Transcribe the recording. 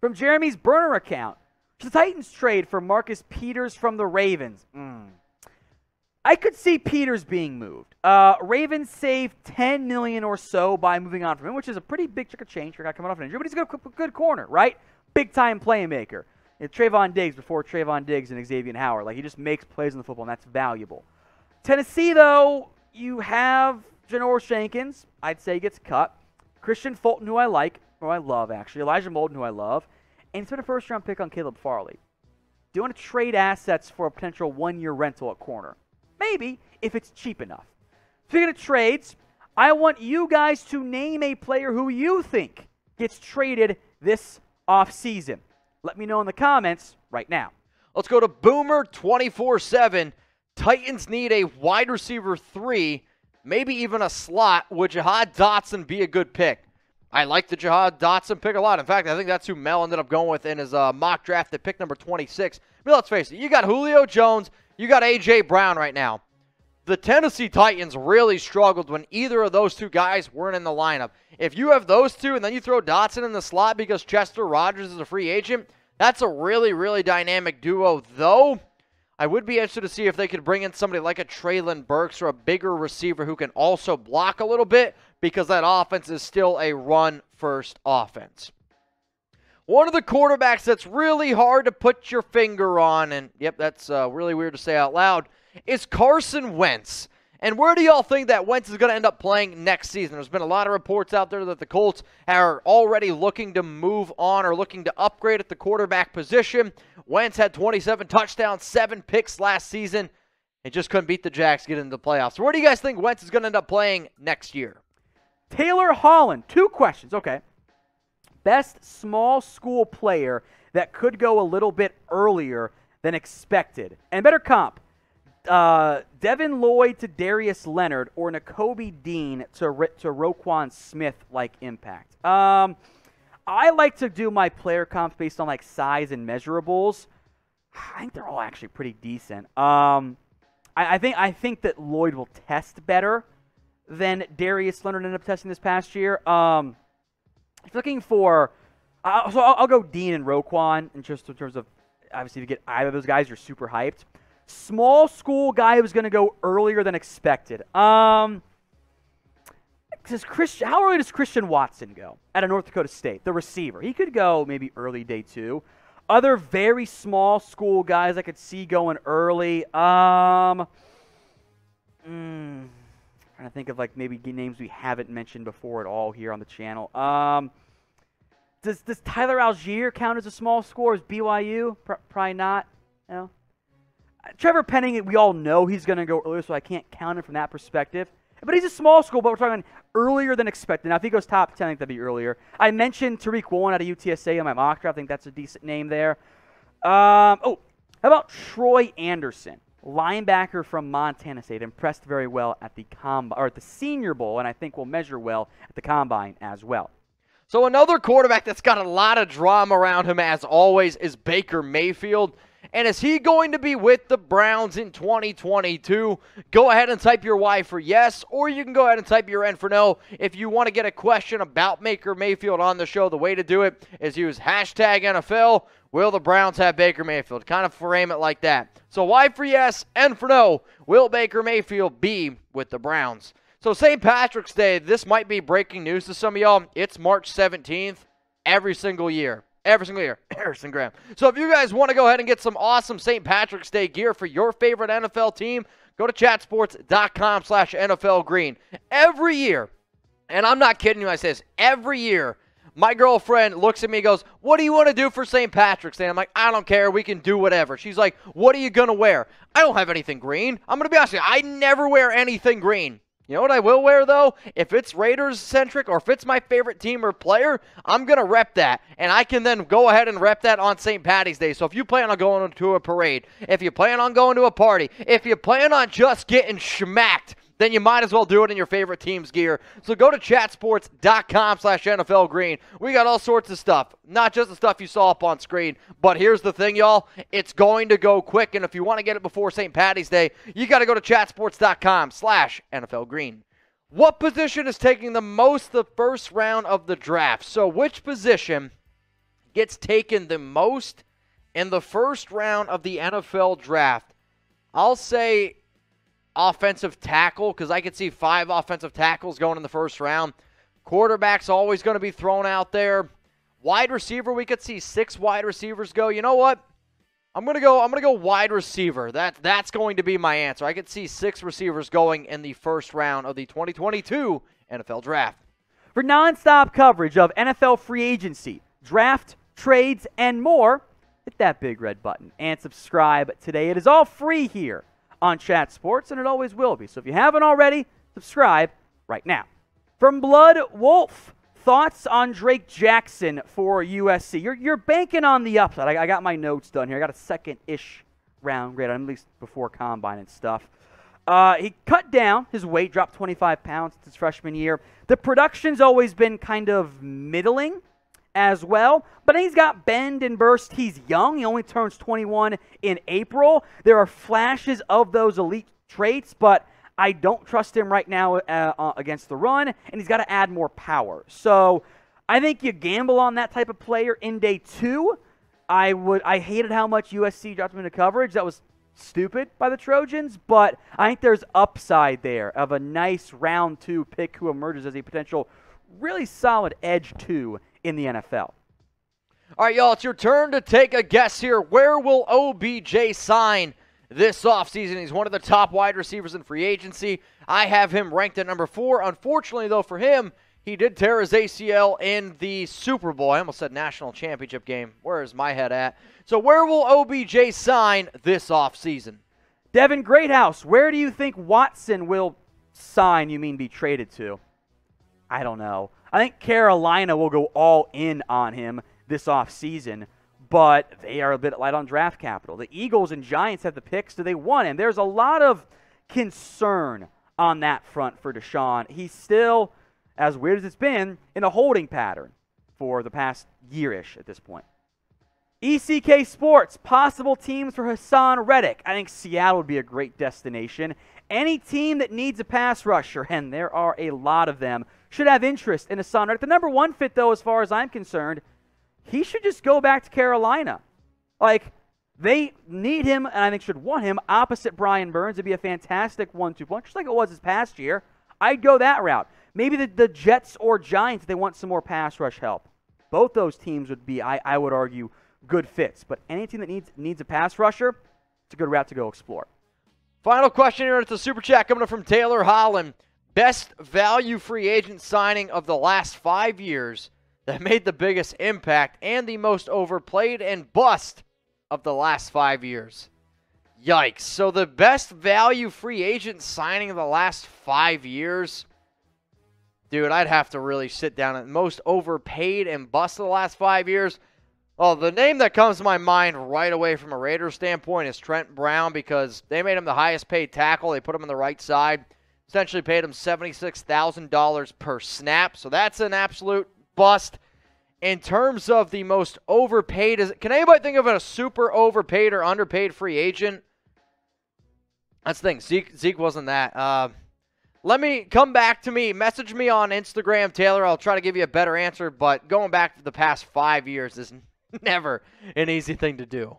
From Jeremy's burner account, the Titans trade for Marcus Peters from the Ravens. Mm. I could see Peters being moved. Uh, Ravens saved 10 million or so by moving on from him, which is a pretty big chunk of change for a guy coming off an injury. But he's a good, good corner, right? Big time playmaker. It's Trevon Diggs before Trevon Diggs and Xavier Howard. Like he just makes plays in the football, and that's valuable. Tennessee, though, you have Janoris Jenkins. I'd say gets cut. Kristian Fulton, who I like, who I love actually. Elijah Molden, who I love, and spent a first round pick on Caleb Farley. Do you want to trade assets for a potential one year rental at corner? Maybe, if it's cheap enough. Speaking of trades, I want you guys to name a player who you think gets traded this offseason. Let me know in the comments right now. Let's go to Boomer 24 7. Titans need a wide receiver three, maybe even a slot. Would Jahan Dotson be a good pick? I like the Jahan Dotson pick a lot. In fact, I think that's who Mel ended up going with in his uh, mock draft at pick number 26. But let's face it, you got Julio Jones, you got A.J. Brown right now. The Tennessee Titans really struggled when either of those two guys weren't in the lineup. If you have those two and then you throw Dotson in the slot because Chester Rogers is a free agent, that's a really, really dynamic duo, though. I would be interested to see if they could bring in somebody like a Treylon Burks or a bigger receiver who can also block a little bit because that offense is still a run first offense. One of the quarterbacks that's really hard to put your finger on, and yep, that's uh, really weird to say out loud, is Carson Wentz. And where do y'all think that Wentz is going to end up playing next season? There's been a lot of reports out there that the Colts are already looking to move on or looking to upgrade at the quarterback position. Wentz had 27 touchdowns, seven picks last season, and just couldn't beat the Jags get into the playoffs. So where do you guys think Wentz is going to end up playing next year? Taylor Holland, two questions. Okay best small school player that could go a little bit earlier than expected. And better comp, uh, Devin Lloyd to Darius Leonard or Nakobe Dean to, to Roquan Smith like impact. Um, I like to do my player comps based on like size and measurables. I think they're all actually pretty decent. Um, I, I, think I think that Lloyd will test better than Darius Leonard ended up testing this past year. Um, looking for, uh, so I'll, I'll, go Dean and Roquan, and just in terms of obviously you get either of those guys, you're super hyped. Small school guy who's going to go earlier than expected. Um, does Chris, how early does Christian Watson go at a North Dakota State, the receiver? He could go maybe early day two. Other very small school guys I could see going early. Um, mm, trying to think of like maybe names we haven't mentioned before at all here on the channel. Um, does does Tyler Allgeier count as a small score? Is BYU probably not? You know? Trevor Penning, we all know he's going to go earlier, so I can't count him from that perspective. But he's a small school, but we're talking earlier than expected. Now, if he goes top 10, I think that'd be earlier. I mentioned Tariq Woolen out of UTSA in my mock draft. I think that's a decent name there. Um, oh, how about Troy Anderson? linebacker from Montana State, impressed very well at the combine or at the Senior Bowl, and I think will measure well at the combine as well. So another quarterback that's got a lot of drama around him, as always, is Baker Mayfield. And is he going to be with the Browns in 2022? Go ahead and type your Y for yes, or you can go ahead and type your N for no. If you want to get a question about Baker Mayfield on the show, the way to do it is use hashtag NFL. Will the Browns have Baker Mayfield? Kind of frame it like that. So Y for yes, N for no. Will Baker Mayfield be with the Browns? So St. Patrick's Day, this might be breaking news to some of y'all. It's March 17th every single year every single year. Harrison Graham. So if you guys want to go ahead and get some awesome St. Patrick's Day gear for your favorite NFL team, go to chatsports.com slash NFL Green. Every year, and I'm not kidding you, I say this, every year, my girlfriend looks at me and goes, What do you want to do for St. Patrick's Day? I'm like, I don't care. We can do whatever. She's like, What are you going to wear? I don't have anything green. I'm going to be honest with you. I never wear anything green. You know what I will wear though? If it's Raiders centric or if it's my favorite team or player, I'm going to rep that. And I can then go ahead and rep that on St. Patty's Day. So if you plan on going to a parade, if you plan on going to a party, if you plan on just getting schmacked then you might as well do it in your favorite team's gear. So go to chatsports.com slash NFL Green. We got all sorts of stuff, not just the stuff you saw up on screen. But here's the thing, y'all. It's going to go quick, and if you want to get it before St. Patty's Day, you got to go to chatsports.com slash NFL Green. What position is taking the most the first round of the draft? So which position gets taken the most in the first round of the NFL draft. I'll say offensive tackle because I could see five offensive tackles going in the first round. Quarterback's always going to be thrown out there. Wide receiver, we could see six wide receivers go. You know what? I'm gonna go. I'm gonna go wide receiver. That that's going to be my answer. I could see six receivers going in the first round of the 2022 NFL Draft. For nonstop coverage of NFL free agency, draft, trades, and more, hit that big red button and subscribe today. It is all free here on Chat Sports, and it always will be. So if you haven't already, subscribe right now. From Blood Wolf, thoughts on Drake Jackson for USC? You're, you're banking on the upside. I, I got my notes done here. I got a second ish round grade, at least before combine and stuff. Uh, he cut down his weight, dropped 25 pounds since his freshman year. The production's always been kind of middling as well, but he's got bend and burst. He's young. He only turns 21 in April. There are flashes of those elite traits, but I don't trust him right now uh, uh, against the run, and he's got to add more power. So I think you gamble on that type of player in day two. I would. I hated how much USC dropped him into coverage. That was stupid by the Trojans, but I think there's upside there of a nice round two pick who emerges as a potential really solid edge two in the NFL. All right, y'all, it's your turn to take a guess here. Where will OBJ sign this offseason? He's one of the top wide receivers in free agency. I have him ranked at number four. Unfortunately, though, for him, he did tear his ACL in the Super Bowl. I almost said national championship game. Where is my head at? So where will OBJ sign this offseason? Devin Greathouse, where do you think Watson will sign, you mean be traded to? I don't know. I think Carolina will go all in on him this offseason, but they are a bit light on draft capital. The Eagles and Giants have the picks. Do they want him? There's a lot of concern on that front for Deshaun. He's still, as weird as it's been, in a holding pattern for the past yearish at this point. ECK Sports, possible teams for Haason Reddick. I think Seattle would be a great destination. Any team that needs a pass rusher, and there are a lot of them, should have interest in Haason Reddick. The number one fit, though, as far as I'm concerned, he should just go back to Carolina. Like, they need him, and I think should want him opposite Brian Burns. It'd be a fantastic one-two punch, just like it was this past year. I'd go that route. Maybe the, the Jets or Giants, they want some more pass rush help. Both those teams would be, I, I would argue, good fits. But any team that needs needs a pass rusher, it's a good route to go explore. Final question here at the Super Chat coming up from Taylor Holland. Best value free agent signing of the last five years that made the biggest impact and the most overplayed and bust of the last five years. Yikes. So the best value free agent signing of the last five years. Dude, I'd have to really sit down and most overpaid and bust of the last five years. Oh, the name that comes to my mind right away from a Raiders standpoint is Trent Brown because they made him the highest paid tackle. They put him on the right side, essentially paid him $76,000 per snap. So that's an absolute bust. In terms of the most overpaid, is can anybody think of a super overpaid or underpaid free agent? That's the thing. Zeke, Zeke wasn't that. Uh, let me come back to me. Message me on Instagram, Taylor. I'll try to give you a better answer. But going back to the past five years is never an easy thing to do.